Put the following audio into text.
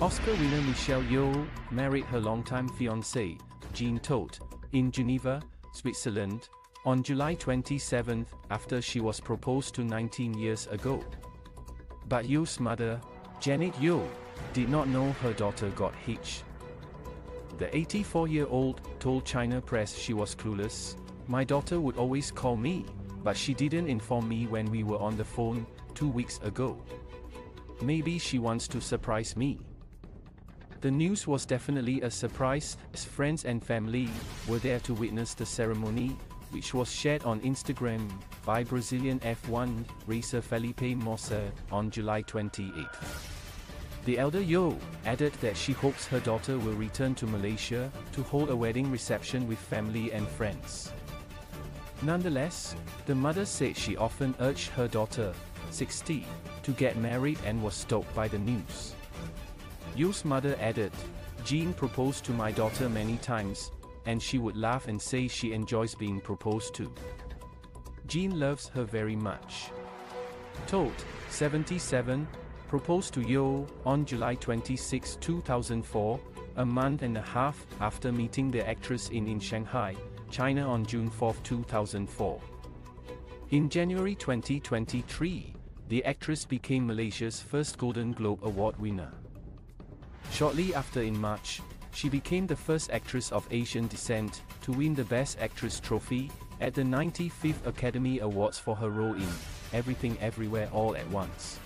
Oscar winner Michelle Yeoh married her longtime fiancé, Jean Todt, in Geneva, Switzerland, on July 27 after she was proposed to 19 years ago. But Yeoh's mother, Janet Yeoh, did not know her daughter got hitched. The 84-year-old told China Press she was clueless, my daughter would always call me, but she didn't inform me when we were on the phone, two weeks ago. Maybe she wants to surprise me. The news was definitely a surprise, as friends and family were there to witness the ceremony, which was shared on Instagram by Brazilian F1 racer Felipe Massa on July 28. The elder Yeoh added that she hopes her daughter will return to Malaysia to hold a wedding reception with family and friends. Nonetheless, the mother said she often urged her daughter, 60, to get married and was stoked by the news. Yeoh's mother added, Jean proposed to my daughter many times, and she would laugh and say she enjoys being proposed to. Jean loves her very much. Todt, 77, proposed to Yeoh on July 26, 2004, a month and a half after meeting the actress in, in Shanghai, China on June 4, 2004. In January 2023, the actress became Malaysia's first Golden Globe Award winner. Shortly after in March, she became the first actress of Asian descent to win the Best Actress trophy at the 95th Academy Awards for her role in Everything Everywhere All at Once.